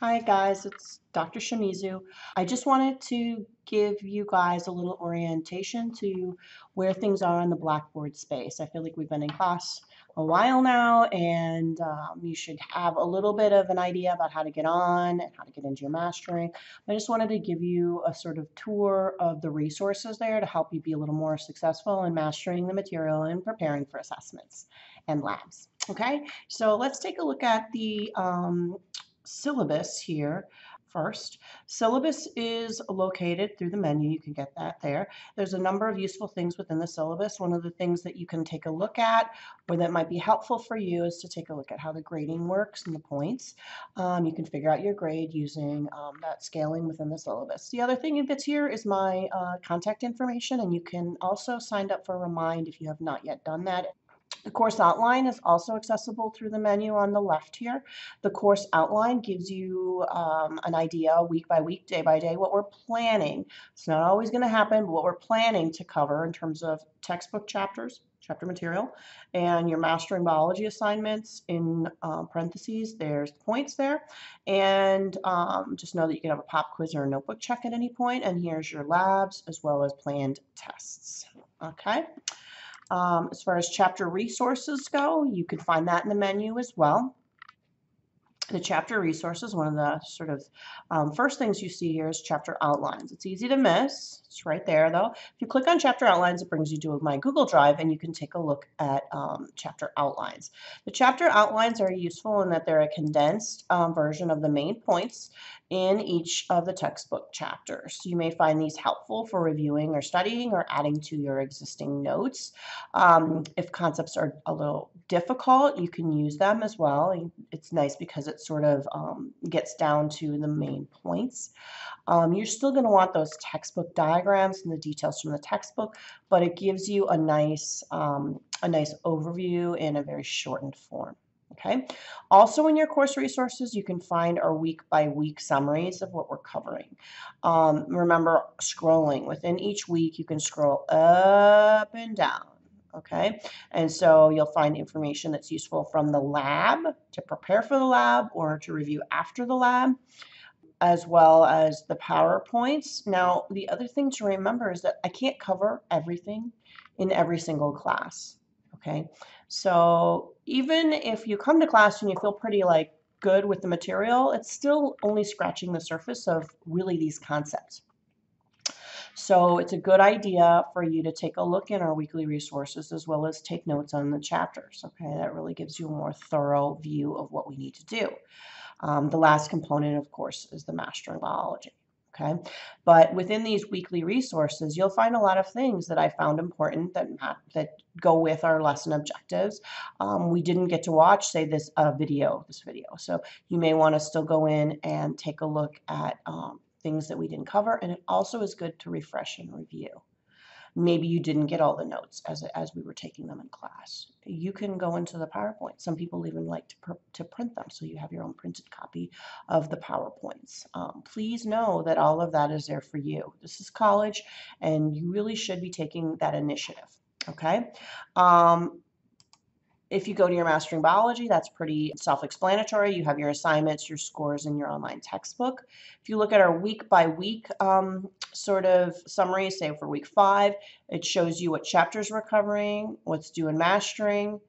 Hi guys, it's Dr. Shimizu. I just wanted to give you guys a little orientation to where things are in the Blackboard space. I feel like we've been in class a while now and um, you should have a little bit of an idea about how to get on and how to get into your mastering. I just wanted to give you a sort of tour of the resources there to help you be a little more successful in mastering the material and preparing for assessments and labs. Okay, so let's take a look at the um, syllabus here first. Syllabus is located through the menu. You can get that there. There's a number of useful things within the syllabus. One of the things that you can take a look at or that might be helpful for you is to take a look at how the grading works and the points. Um, you can figure out your grade using um, that scaling within the syllabus. The other thing that's here is my uh, contact information and you can also sign up for a Remind if you have not yet done that. The course outline is also accessible through the menu on the left here. The course outline gives you um, an idea week by week, day by day, what we're planning. It's not always going to happen, but what we're planning to cover in terms of textbook chapters, chapter material, and your mastering biology assignments in uh, parentheses. There's the points there. And um, just know that you can have a pop quiz or a notebook check at any point. And here's your labs as well as planned tests. Okay. Um, as far as chapter resources go, you can find that in the menu as well. The chapter resources, one of the sort of um, first things you see here is chapter outlines. It's easy to miss. It's right there though. If you click on chapter outlines, it brings you to my Google Drive and you can take a look at um, chapter outlines. The chapter outlines are useful in that they're a condensed um, version of the main points in each of the textbook chapters. You may find these helpful for reviewing or studying or adding to your existing notes. Um, if concepts are a little difficult, you can use them as well. It's nice because it sort of um, gets down to the main points. Um, you're still going to want those textbook diagrams and the details from the textbook, but it gives you a nice, um, a nice overview in a very shortened form. Okay. Also in your course resources, you can find our week by week summaries of what we're covering. Um, remember scrolling. Within each week, you can scroll up and down. Okay. And so you'll find information that's useful from the lab to prepare for the lab or to review after the lab as well as the PowerPoints. Now, the other thing to remember is that I can't cover everything in every single class. Okay, so even if you come to class and you feel pretty like good with the material, it's still only scratching the surface of really these concepts. So it's a good idea for you to take a look in our weekly resources as well as take notes on the chapters. Okay, that really gives you a more thorough view of what we need to do. Um, the last component, of course, is the mastering biology. Okay, but within these weekly resources, you'll find a lot of things that I found important that that go with our lesson objectives. Um, we didn't get to watch, say, this uh, video, this video, so you may want to still go in and take a look at um, things that we didn't cover, and it also is good to refresh and review maybe you didn't get all the notes as, as we were taking them in class. You can go into the PowerPoint. Some people even like to, pr to print them, so you have your own printed copy of the PowerPoints. Um, please know that all of that is there for you. This is college, and you really should be taking that initiative. Okay. Um, if you go to your Mastering Biology, that's pretty self-explanatory. You have your assignments, your scores, and your online textbook. If you look at our week-by-week um, sort of summary, say for week five, it shows you what chapters we're covering, what's due in mastering,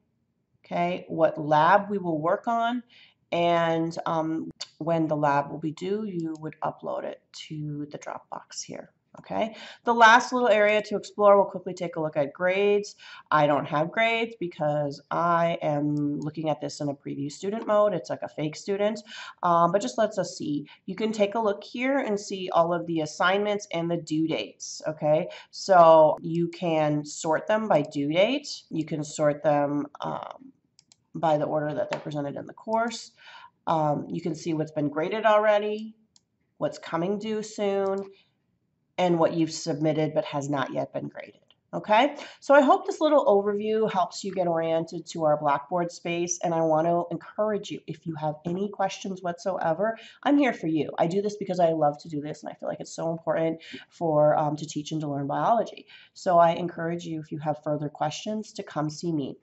okay, what lab we will work on, and um, when the lab will be due, you would upload it to the Dropbox here. Okay, the last little area to explore, we'll quickly take a look at grades. I don't have grades because I am looking at this in a preview student mode. It's like a fake student, um, but just lets us see. You can take a look here and see all of the assignments and the due dates. Okay, so you can sort them by due date. You can sort them um, by the order that they're presented in the course. Um, you can see what's been graded already, what's coming due soon, and what you've submitted but has not yet been graded. Okay, so I hope this little overview helps you get oriented to our Blackboard space and I want to encourage you, if you have any questions whatsoever, I'm here for you. I do this because I love to do this and I feel like it's so important for um, to teach and to learn biology. So I encourage you, if you have further questions, to come see me.